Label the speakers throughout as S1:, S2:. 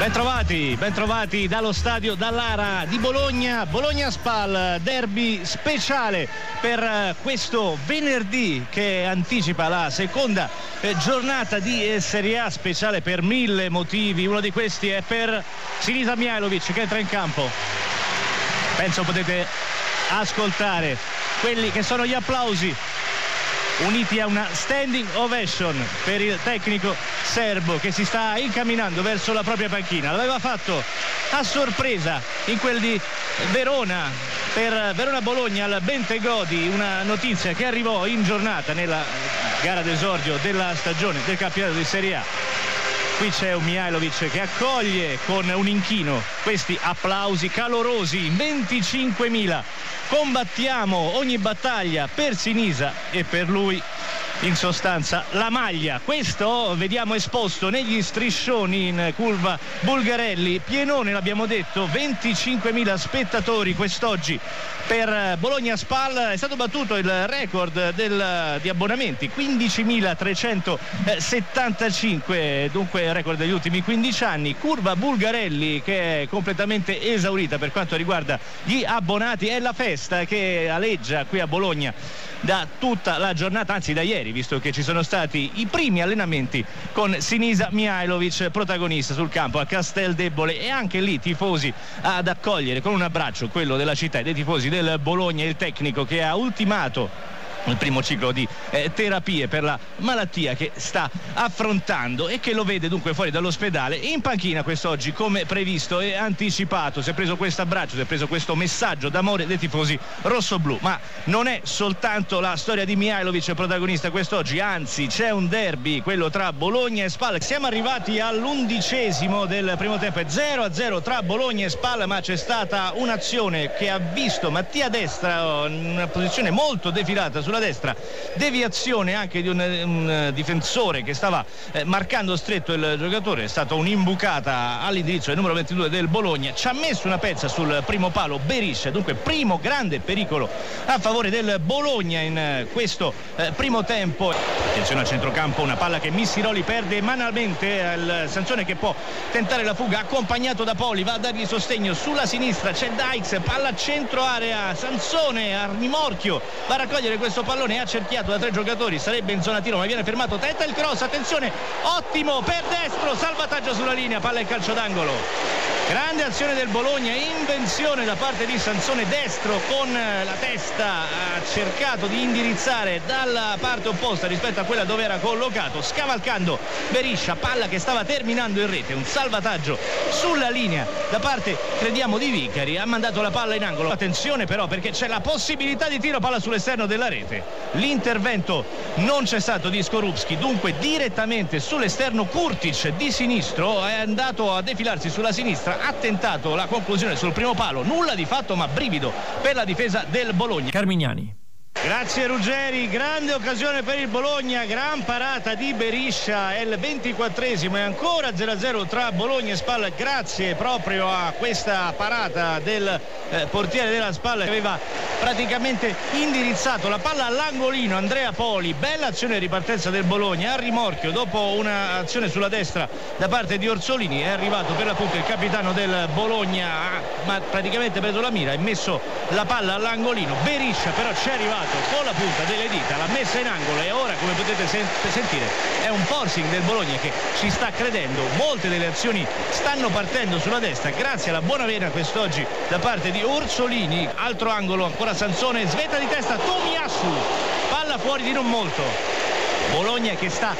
S1: Bentrovati, bentrovati dallo stadio Dallara di Bologna, Bologna Spal, derby speciale per eh, questo venerdì che anticipa la seconda eh, giornata di eh, Serie A speciale per mille motivi. Uno di questi è per Sinisa Mihailovic che entra in campo. Penso potete ascoltare quelli che sono gli applausi uniti a una standing ovation per il tecnico serbo che si sta incamminando verso la propria panchina. L'aveva fatto a sorpresa in quel di Verona per Verona-Bologna al Bentegodi, una notizia che arrivò in giornata nella gara d'esordio della stagione del campionato di Serie A. Qui c'è un Mihailovic che accoglie con un inchino questi applausi calorosi, 25.000 combattiamo ogni battaglia per Sinisa e per lui in sostanza la maglia. Questo vediamo esposto negli striscioni in curva Bulgarelli. Pienone l'abbiamo detto, 25.000 spettatori quest'oggi per Bologna Spal. È stato battuto il record del, di abbonamenti, 15.375, dunque record degli ultimi 15 anni. Curva Bulgarelli che è completamente esaurita per quanto riguarda gli abbonati. È la festa che aleggia qui a Bologna da tutta la giornata, anzi da ieri, visto che ci sono stati i primi allenamenti con Sinisa Mihailovic, protagonista sul campo a Castel Debole e anche lì tifosi ad accogliere con un abbraccio quello della città e dei tifosi del Bologna, il tecnico che ha ultimato il primo ciclo di eh, terapie per la malattia che sta affrontando e che lo vede dunque fuori dall'ospedale in panchina quest'oggi come previsto e anticipato. Si è preso questo abbraccio si è preso questo messaggio d'amore dei tifosi rossoblù ma non è soltanto la storia di Mihailovic protagonista quest'oggi anzi c'è un derby quello tra Bologna e Spal. Siamo arrivati all'undicesimo del primo tempo 0 a 0 tra Bologna e Spal ma c'è stata un'azione che ha visto Mattia Destra in una posizione molto defilata sulla destra, deviazione anche di un, un difensore che stava eh, marcando stretto il giocatore, è stata un'imbucata all'indirizzo del numero 22 del Bologna, ci ha messo una pezza sul primo palo Beriscia, dunque primo grande pericolo a favore del Bologna in eh, questo eh, primo tempo. Attenzione al centrocampo, una palla che Missiroli perde manalmente. Al Sansone che può tentare la fuga, accompagnato da Poli, va a dargli sostegno sulla sinistra, c'è Dykes, palla centro area, Sansone a rimorchio, va a raccogliere questo questo pallone è accerchiato da tre giocatori sarebbe in zona tiro ma viene fermato tenta il cross attenzione ottimo per destro salvataggio sulla linea palla in calcio d'angolo. Grande azione del Bologna invenzione da parte di Sansone destro con la testa ha cercato di indirizzare dalla parte opposta rispetto a quella dove era collocato scavalcando Beriscia palla che stava terminando in rete un salvataggio sulla linea da parte crediamo di Vicari ha mandato la palla in angolo attenzione però perché c'è la possibilità di tiro palla sull'esterno della rete. L'intervento non c'è stato di Skorupski, dunque direttamente sull'esterno Kurtic di sinistro è andato a defilarsi sulla sinistra, ha tentato la conclusione sul primo palo, nulla di fatto ma brivido per la difesa del Bologna.
S2: Carmignani.
S1: Grazie Ruggeri, grande occasione per il Bologna, gran parata di Beriscia, è il 24esimo e ancora 0-0 tra Bologna e Spalla, grazie proprio a questa parata del eh, portiere della Spalla che aveva praticamente indirizzato la palla all'angolino Andrea Poli, bella azione di ripartenza del Bologna, a rimorchio dopo un'azione sulla destra da parte di Orsolini, è arrivato per l'appunto il capitano del Bologna, ma praticamente preso la mira e messo la palla all'angolino, Beriscia però ci è arrivato con la punta delle dita, l'ha messa in angolo e ora come potete sen sentire è un forcing del Bologna che ci sta credendo, molte delle azioni stanno partendo sulla destra grazie alla buona vena quest'oggi da parte di Orsolini, altro angolo ancora Sansone, svetta di testa Tomiasu, palla fuori di non molto, Bologna che sta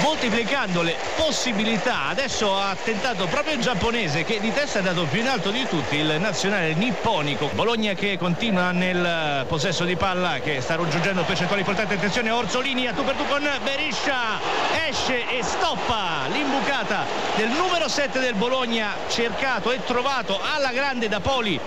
S1: moltiplicando le possibilità adesso ha tentato proprio il giapponese che di testa è andato più in alto di tutti il nazionale nipponico. Bologna che continua nel possesso di palla che sta raggiungendo percentuali importanti. Attenzione Orzolini a tu per tu con Beriscia esce e stoppa l'imbucata del numero 7 del Bologna cercato e trovato alla grande da Poli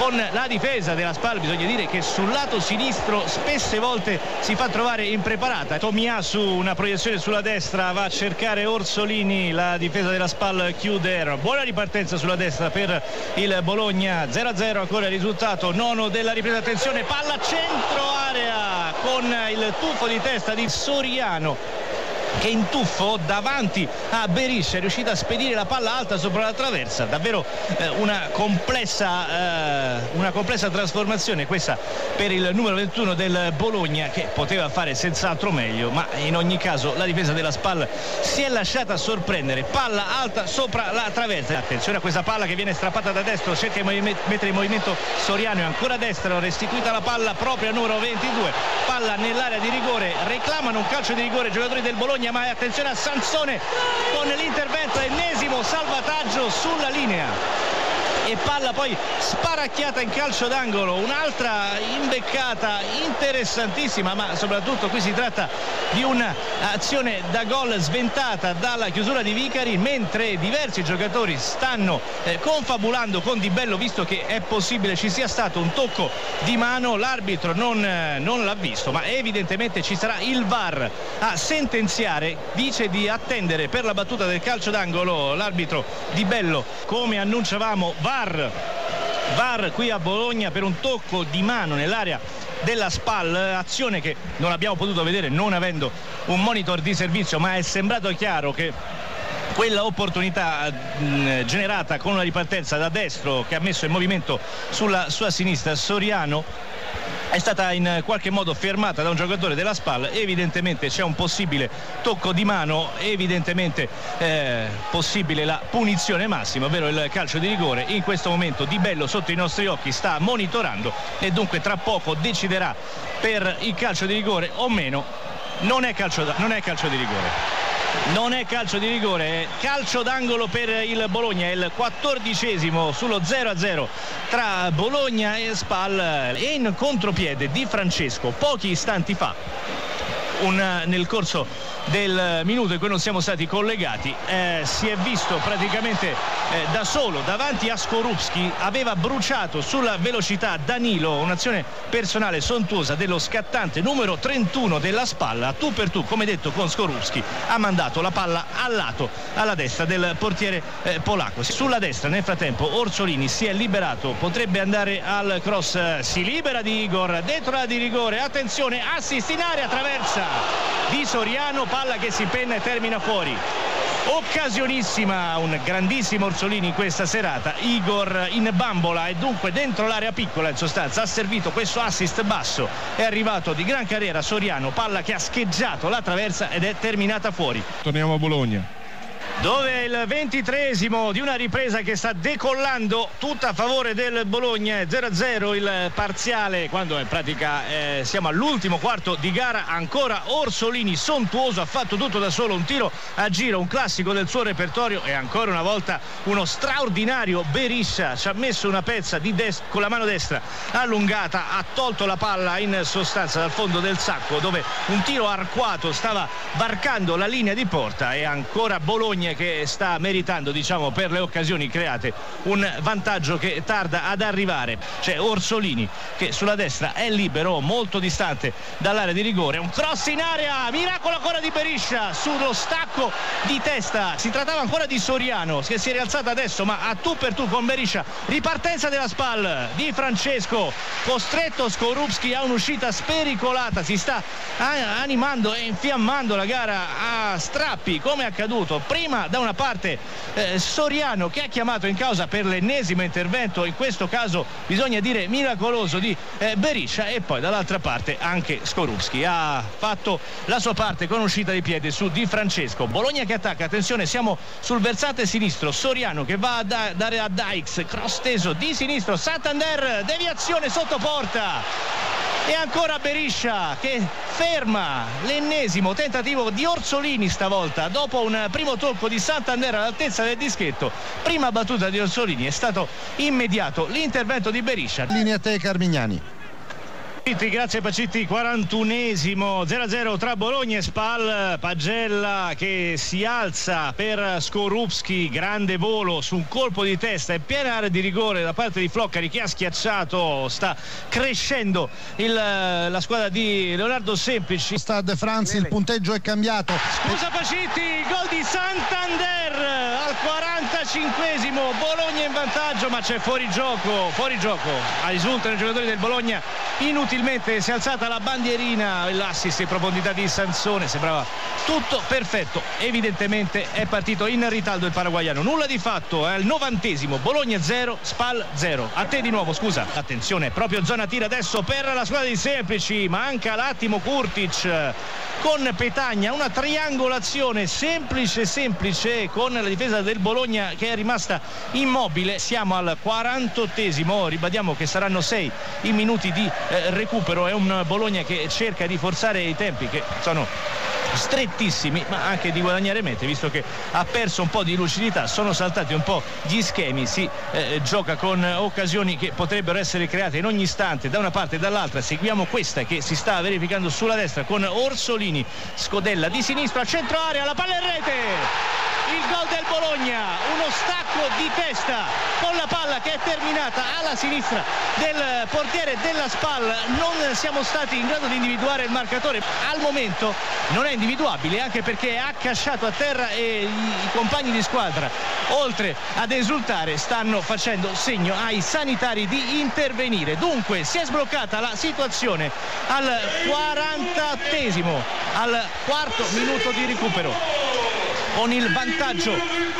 S1: con la difesa della Spal bisogna dire che sul lato sinistro spesse volte si fa trovare impreparata. Tomiasu una proiezione sulla destra va a cercare Orsolini. La difesa della Spal chiude. Buona ripartenza sulla destra per il Bologna. 0-0 ancora il risultato nono della ripresa. Attenzione palla centro area con il tuffo di testa di Soriano che in tuffo davanti a Beriscia è riuscita a spedire la palla alta sopra la traversa. Davvero eh, una, complessa, eh, una complessa trasformazione questa per il numero 21 del Bologna che poteva fare senz'altro meglio ma in ogni caso la difesa della Spal si è lasciata sorprendere. Palla alta sopra la traversa. Attenzione a questa palla che viene strappata da destro cerca di mettere in movimento Soriano è ancora destro restituita la palla proprio al numero 22 palla nell'area di rigore reclamano un calcio di rigore i giocatori del Bologna ma attenzione a Sansone con l'intervento ennesimo salvataggio sulla linea e palla poi sparacchiata in calcio d'angolo. Un'altra imbeccata interessantissima ma soprattutto qui si tratta di un'azione da gol sventata dalla chiusura di Vicari mentre diversi giocatori stanno eh, confabulando con Di Bello visto che è possibile ci sia stato un tocco di mano. L'arbitro non, eh, non l'ha visto ma evidentemente ci sarà il VAR a sentenziare. Dice di attendere per la battuta del calcio d'angolo l'arbitro Di Bello. Come annunciavamo VAR VAR. VAR qui a Bologna per un tocco di mano nell'area della SPAL azione che non abbiamo potuto vedere non avendo un monitor di servizio ma è sembrato chiaro che quella opportunità generata con una ripartenza da destro che ha messo in movimento sulla sua sinistra Soriano è stata in qualche modo fermata da un giocatore della SPAL. Evidentemente c'è un possibile tocco di mano evidentemente eh, possibile la punizione massima ovvero il calcio di rigore. In questo momento Di Bello sotto i nostri occhi sta monitorando e dunque tra poco deciderà per il calcio di rigore o meno. Non è calcio, non è calcio di rigore non è calcio di rigore, calcio d'angolo per il Bologna, è il quattordicesimo sullo 0-0 tra Bologna e Spal e in contropiede di Francesco pochi istanti fa un, nel corso del minuto in cui non siamo stati collegati eh, si è visto praticamente eh, da solo davanti a Skorupski aveva bruciato sulla velocità Danilo un'azione personale sontuosa dello scattante numero 31 della spalla tu per tu come detto con Skorupski ha mandato la palla al lato alla destra del portiere eh, polacco. Sulla destra nel frattempo Orsolini si è liberato potrebbe andare al cross si libera di Igor dentro la di rigore attenzione assist in area traversa di Soriano palla che si penna e termina fuori. Occasionissima un grandissimo Orsolini in questa serata Igor in bambola e dunque dentro l'area piccola in sostanza ha servito questo assist basso. È arrivato di gran carriera Soriano palla che ha scheggiato la traversa ed è terminata fuori.
S2: Torniamo a Bologna
S1: dove il ventitresimo di una ripresa che sta decollando tutta a favore del Bologna 0-0 il parziale quando in pratica eh, siamo all'ultimo quarto di gara ancora Orsolini sontuoso ha fatto tutto da solo un tiro a giro un classico del suo repertorio e ancora una volta uno straordinario Beriscia ci ha messo una pezza con la mano destra allungata ha tolto la palla in sostanza dal fondo del sacco dove un tiro arcuato stava varcando la linea di porta e ancora Bologna che sta meritando diciamo per le occasioni create un vantaggio che tarda ad arrivare. C'è Orsolini che sulla destra è libero molto distante dall'area di rigore. Un cross in area miracolo ancora di Beriscia sullo stacco di testa. Si trattava ancora di Soriano che si è rialzata adesso ma a tu per tu con Beriscia ripartenza della SPAL di Francesco costretto Skorupski a un'uscita spericolata. Si sta animando e infiammando la gara a strappi come è accaduto prima da una parte eh, Soriano che ha chiamato in causa per l'ennesimo intervento in questo caso bisogna dire miracoloso di eh, Beriscia e poi dall'altra parte anche Skorupski. Ha fatto la sua parte con uscita di piede su Di Francesco. Bologna che attacca attenzione siamo sul versante sinistro. Soriano che va a da- dare a Dykes cross teso di sinistro. Santander deviazione sotto porta e ancora Beriscia che ferma l'ennesimo tentativo di Orsolini stavolta dopo un primo tocco di Santander all'altezza del dischetto. Prima battuta di Orsolini è stato immediato l'intervento di Beriscia
S3: linea te Carmignani
S1: Grazie Pacitti, 41esimo 0-0 tra Bologna e Spal, Pagella che si alza per Skorupski, grande volo su un colpo di testa e piena area di rigore da parte di Floccari che ha schiacciato, sta crescendo il, la squadra di Leonardo Semplici.
S3: Stade France, il punteggio è cambiato.
S1: Scusa Pacitti, gol di Santander al 40 95esimo Bologna in vantaggio ma c'è fuori gioco fuori gioco. Risultano i giocatori del Bologna inutilmente si è alzata la bandierina l'assist in profondità di Sansone sembrava tutto perfetto. Evidentemente è partito in ritardo il paraguayano nulla di fatto è il novantesimo Bologna 0 Spal 0 a te di nuovo scusa. Attenzione proprio zona tira adesso per la squadra di Semplici. Manca l'attimo Kurtic con Petagna una triangolazione semplice semplice con la difesa del Bologna che è rimasta immobile. Siamo al 48esimo ribadiamo che saranno 6 i minuti di eh, recupero. È un Bologna che cerca di forzare i tempi che sono strettissimi ma anche di guadagnare metri visto che ha perso un po' di lucidità. Sono saltati un po' gli schemi si eh, gioca con occasioni che potrebbero essere create in ogni istante da una parte e dall'altra. Seguiamo questa che si sta verificando sulla destra con Orsolini scodella di sinistra centro area la palla in rete il gol del Bologna, uno stacco di testa con la palla che è terminata alla sinistra del portiere della SPAL, non siamo stati in grado di individuare il marcatore, al momento non è individuabile anche perché è accasciato a terra e i compagni di squadra oltre ad esultare stanno facendo segno ai sanitari di intervenire. Dunque si è sbloccata la situazione al 48esimo, al quarto minuto di recupero con il vantaggio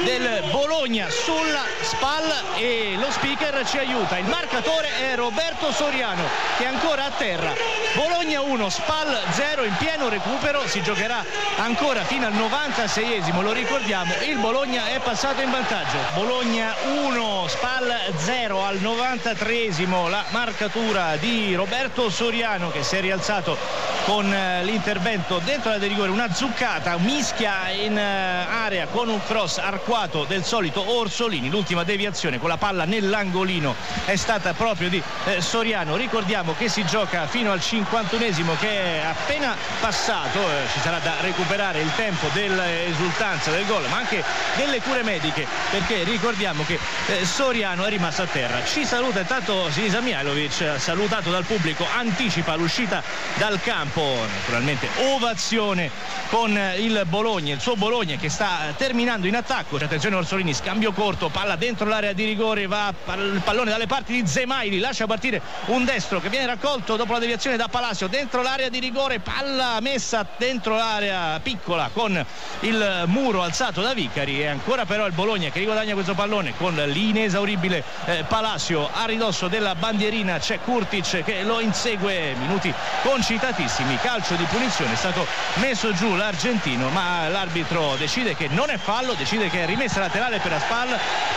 S1: del Bologna sulla spalla e lo speaker ci aiuta. Il marcatore è Roberto Soriano che è ancora a terra. Bologna 1, Spal 0 in pieno recupero, si giocherà ancora fino al 96esimo, lo ricordiamo, il Bologna è passato in vantaggio. Bologna 1, Spal 0 al 93esimo, la marcatura di Roberto Soriano che si è rialzato con eh, l'intervento dentro la di rigore, una zuccata, mischia in eh, area con un cross arcuato del solito Orsolini. L'ultima deviazione con la palla nell'angolino è stata proprio di eh, Soriano. Ricordiamo che si gioca fino al 51esimo che è appena passato ci sarà da recuperare il tempo dell'esultanza del gol ma anche delle cure mediche perché ricordiamo che Soriano è rimasto a terra. Ci saluta intanto Sinisa Mihailovic salutato dal pubblico anticipa l'uscita dal campo naturalmente ovazione con il Bologna il suo Bologna che sta terminando in attacco. Attenzione Orsolini scambio corto palla dentro l'area di rigore va il pallone dalle parti di Zemaili lascia partire un destro che viene raccolto dopo la deviazione da Palacio dentro l'area di rigore palla messa dentro l'area piccola con il muro alzato da Vicari e ancora però il Bologna che riguadagna questo pallone con l'inesauribile eh, Palacio a ridosso della bandierina. C'è Kurtic che lo insegue minuti concitatissimi calcio di punizione è stato messo giù l'argentino ma l'arbitro decide che non è fallo, decide che è rimessa laterale per Aspal,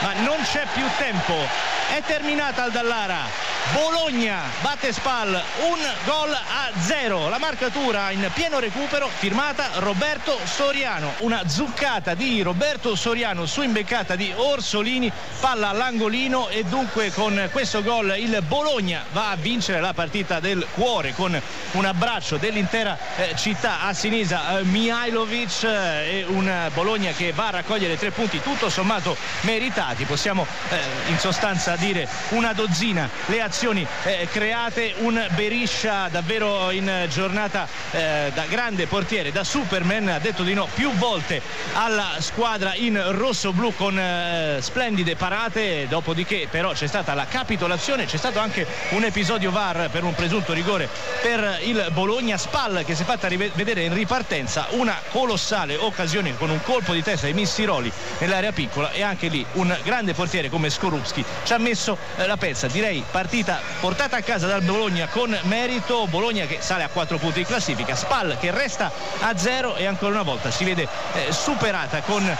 S1: ma non c'è più tempo. È terminata al Dallara. Bologna batte Spal un gol a zero la marcatura in pieno recupero firmata Roberto Soriano una zuccata di Roberto Soriano su imbeccata di Orsolini palla all'angolino e dunque con questo gol il Bologna va a vincere la partita del cuore con un abbraccio dell'intera eh, città a Sinisa. Eh, Mihailovic eh, e un Bologna che va a raccogliere tre punti tutto sommato meritati. Possiamo eh, in sostanza dire una dozzina le azioni eh, create. Un Beriscia davvero in giornata da grande portiere da Superman ha detto di no più volte alla squadra in rosso-blu con splendide parate. Dopodiché però c'è stata la capitolazione c'è stato anche un episodio VAR per un presunto rigore per il Bologna Spal che si è fatta vedere in ripartenza una colossale occasione con un colpo di testa di Missiroli nell'area piccola e anche lì un grande portiere come Skorupski ci ha messo eh, la pezza. Direi partita portata a casa dal Bologna con merito. Bologna che sale a 4 punti in classifica. Spal che resta a 0 e ancora una volta si vede eh, superata con eh,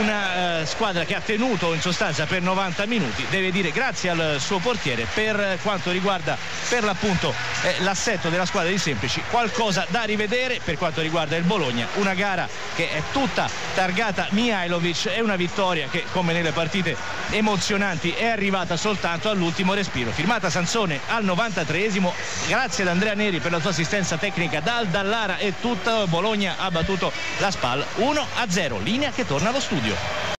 S1: una eh, squadra che ha tenuto in sostanza per 90 minuti. Deve dire grazie al suo portiere per quanto riguarda per l'appunto eh, l'assetto della squadra di Semplici qualcosa da rivedere per quanto riguarda il Bologna. Una gara che è tutta targata Mihailovic è una vittoria che come nelle partite emozionanti è arrivata soltanto all'ultimo respiro. Firmata Sansone al 93esimo grazie ad Andrea Neri per la sua assistenza tecnica dal Dallara e tutto Bologna ha battuto la SPAL 1 a 0 linea che torna allo studio